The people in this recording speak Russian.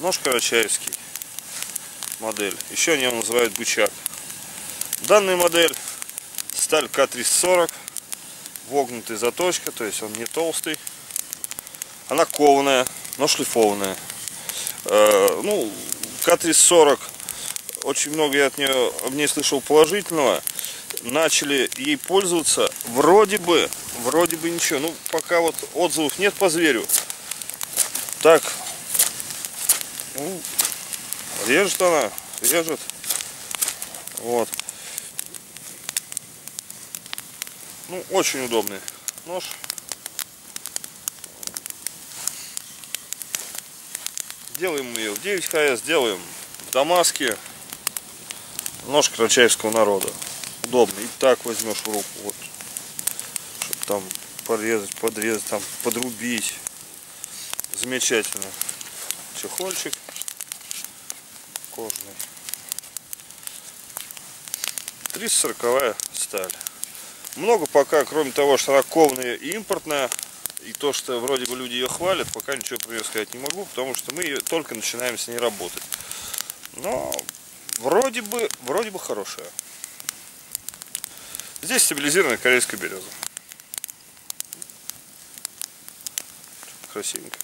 Нож карачаевский модель. Еще они его называют бычак. Данная модель сталь К340 вогнутая заточка, то есть он не толстый. Она кованая, но шлифованная. Э, ну, К340 очень много я от нее об ней слышал положительного. Начали ей пользоваться. Вроде бы, вроде бы ничего. Ну, пока вот отзывов нет по зверю. Так, ну, режет она, режет. Вот. Ну, очень удобный нож. Делаем ее в 9 ХС, делаем в Дамаске. Нож карачаевского народа. Удобный. И так возьмешь в руку. Вот. Чтобы там порезать, подрезать, там подрубить. Замечательно. Чехольчик кожаный. 340 сталь. Много пока, кроме того, что она кованая и импортная, и то, что вроде бы люди ее хвалят, пока ничего про нее сказать не могу, потому что мы только начинаем с ней работать. Но вроде бы, вроде бы хорошая. Здесь стабилизированная корейская береза. Красивенько.